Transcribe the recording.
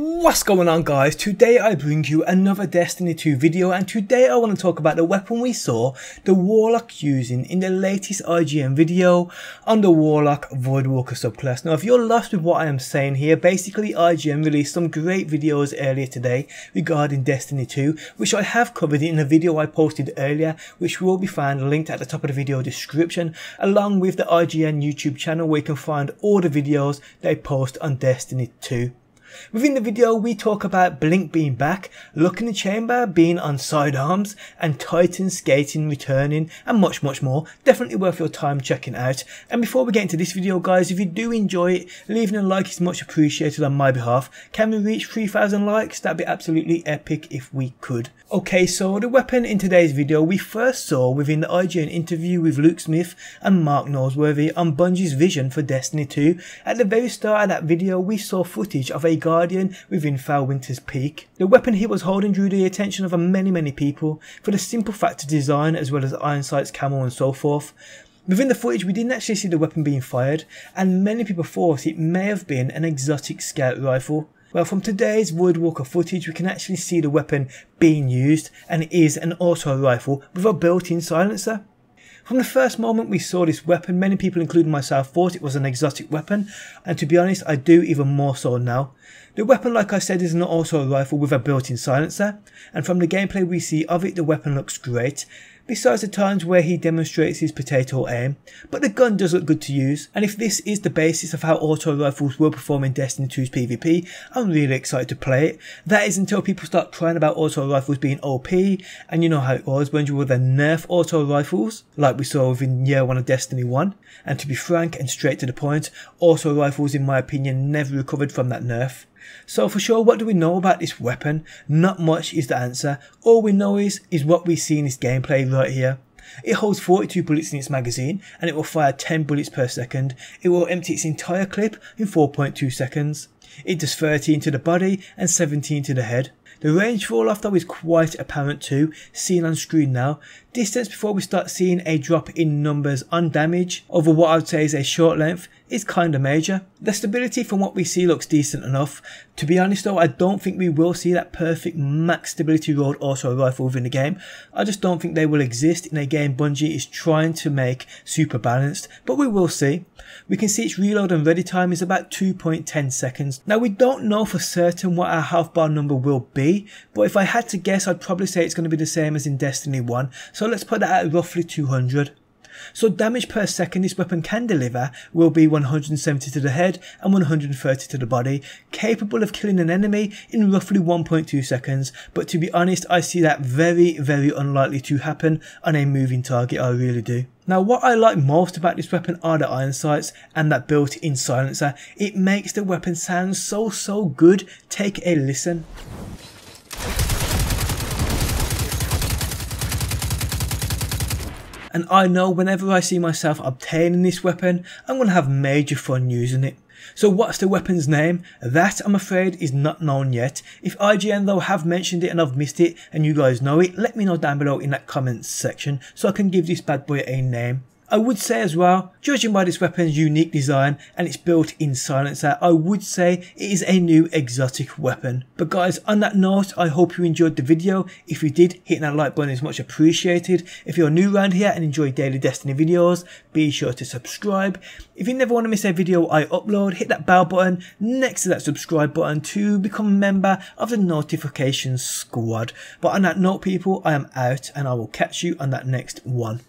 What's going on guys? Today I bring you another Destiny 2 video and today I want to talk about the weapon we saw the Warlock using in the latest IGN video on the Warlock Voidwalker subclass. Now if you're lost with what I am saying here, basically IGN released some great videos earlier today regarding Destiny 2 which I have covered in a video I posted earlier which will be found linked at the top of the video description along with the IGN YouTube channel where you can find all the videos they post on Destiny 2. Within the video, we talk about Blink being back, Luck in the Chamber being on sidearms, and Titan skating returning, and much, much more. Definitely worth your time checking out. And before we get into this video, guys, if you do enjoy it, leaving a like is much appreciated on my behalf. Can we reach 3,000 likes? That'd be absolutely epic if we could. Okay, so the weapon in today's video we first saw within the IGN interview with Luke Smith and Mark Noseworthy on Bungie's vision for Destiny 2. At the very start of that video, we saw footage of a Guardian within Foul Winter's Peak. The weapon he was holding drew the attention of many many people for the simple fact of design as well as Ironsight's camo and so forth. Within the footage we didn't actually see the weapon being fired and many people thought it may have been an exotic scout rifle. Well, from today's Voidwalker footage, we can actually see the weapon being used, and it is an auto rifle with a built-in silencer. From the first moment we saw this weapon, many people including myself thought it was an exotic weapon, and to be honest, I do even more so now. The weapon, like I said, is an auto rifle with a built-in silencer, and from the gameplay we see of it, the weapon looks great besides the times where he demonstrates his potato aim, but the gun does look good to use, and if this is the basis of how auto rifles will perform in Destiny 2's PvP, I'm really excited to play it. That is until people start crying about auto rifles being OP, and you know how it was when you were the nerf auto rifles, like we saw within year 1 of Destiny 1, and to be frank and straight to the point, auto rifles in my opinion never recovered from that nerf. So for sure, what do we know about this weapon? Not much is the answer. All we know is, is what we see in this gameplay right here. It holds 42 bullets in its magazine and it will fire 10 bullets per second. It will empty its entire clip in 4.2 seconds. It does 13 to the body and 17 to the head. The range fall off though is quite apparent too, seen on screen now. Distance before we start seeing a drop in numbers on damage over what I would say is a short length is kinda major. The stability from what we see looks decent enough. To be honest though, I don't think we will see that perfect max stability rolled auto rifle within the game. I just don't think they will exist in a game Bungie is trying to make super balanced, but we will see. We can see its reload and ready time is about 2.10 seconds. Now we don't know for certain what our health bar number will be, but if I had to guess I'd probably say it's going to be the same as in Destiny 1, so let's put that at roughly 200. So damage per second this weapon can deliver will be 170 to the head and 130 to the body, capable of killing an enemy in roughly 1.2 seconds, but to be honest I see that very very unlikely to happen on a moving target, I really do. Now what I like most about this weapon are the iron sights and that built-in silencer. It makes the weapon sound so so good. Take a listen. And I know whenever I see myself obtaining this weapon, I'm going to have major fun using it. So what's the weapon's name? That I'm afraid is not known yet. If IGN though have mentioned it and I've missed it and you guys know it, let me know down below in that comments section so I can give this bad boy a name. I would say as well, judging by this weapon's unique design and its built-in silencer, I would say it is a new exotic weapon. But guys, on that note, I hope you enjoyed the video. If you did, hitting that like button is much appreciated. If you're new around here and enjoy daily Destiny videos, be sure to subscribe. If you never want to miss a video I upload, hit that bell button next to that subscribe button to become a member of the notification squad. But on that note people, I am out and I will catch you on that next one.